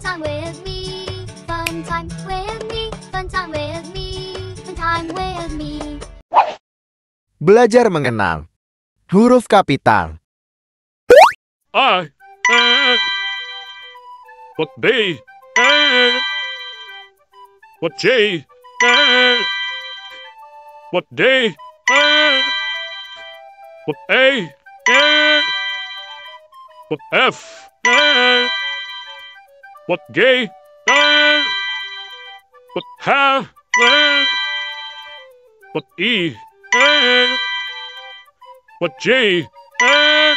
time with me. Fun time with me. Fun time with me. Fun time with me. Belajar mengenal huruf kapital. I and what B and what J and what D what A what F what G and what H and what E and what J and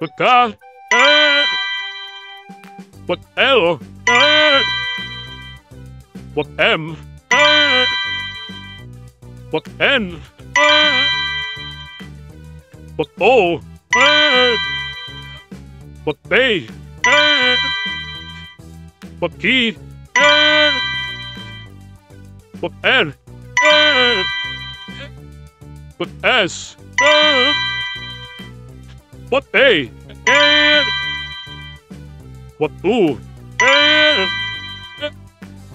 what K and what L and what M and what N and what O and what B what and what N what S what A and what U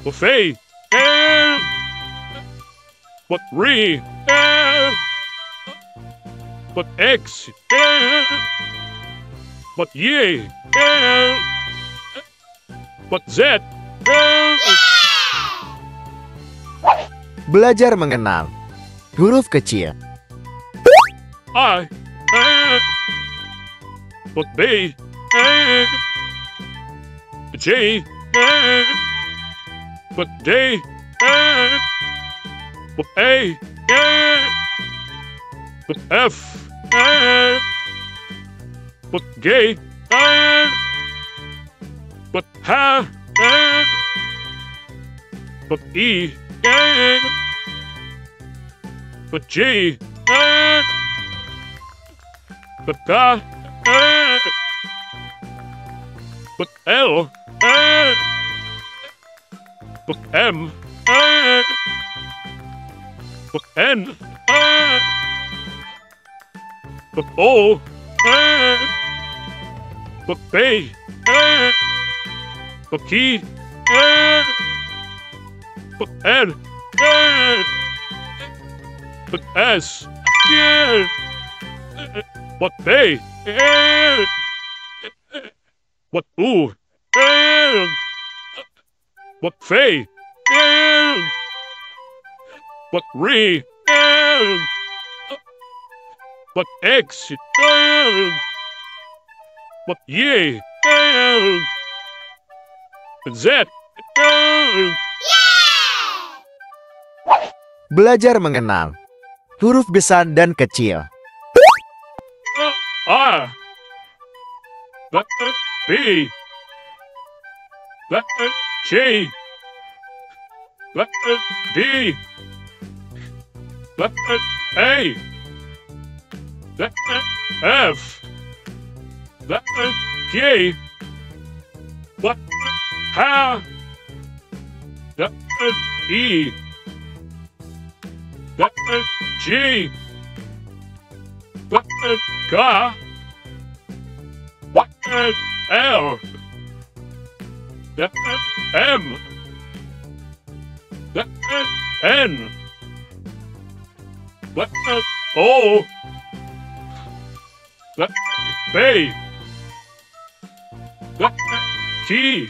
what and what and what X what Y what Z and Belajar mengenal huruf kecil. I and what B and J and what D and what A and what F and what G and what H and what E. What G. And what K and what L. And what M. And what N. And what O. And what B. and and what N and what S and what B and what U. And what F and what Re and what X and what Y and Z. And Belajar mengenal huruf besar dan kecil. R that B. That J. That D. That A. That F. That G what H that E that G that K what L that M that N that O that B that T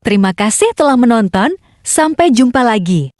Terima kasih telah menonton. Sampai jumpa lagi.